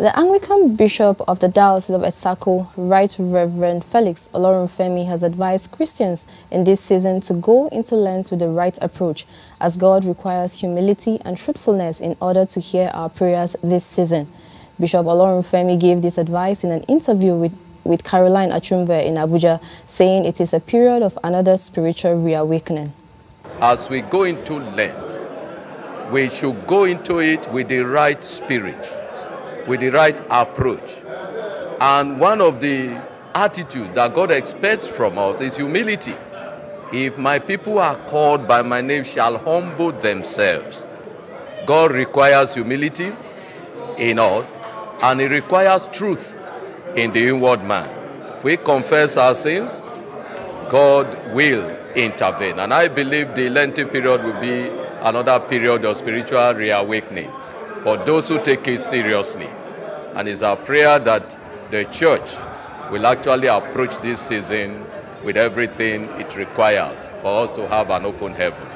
The Anglican Bishop of the Diocese of Etsako, Right Reverend Felix Olorunfemi, has advised Christians in this season to go into Lent with the right approach, as God requires humility and truthfulness in order to hear our prayers this season. Bishop Olorunfemi gave this advice in an interview with, with Caroline Achumbe in Abuja, saying it is a period of another spiritual reawakening. As we go into Lent, we should go into it with the right spirit with the right approach. And one of the attitudes that God expects from us is humility. If my people are called by my name shall humble themselves. God requires humility in us and He requires truth in the inward man. If we confess our sins, God will intervene. And I believe the Lenten period will be another period of spiritual reawakening for those who take it seriously. And it's our prayer that the church will actually approach this season with everything it requires for us to have an open heaven.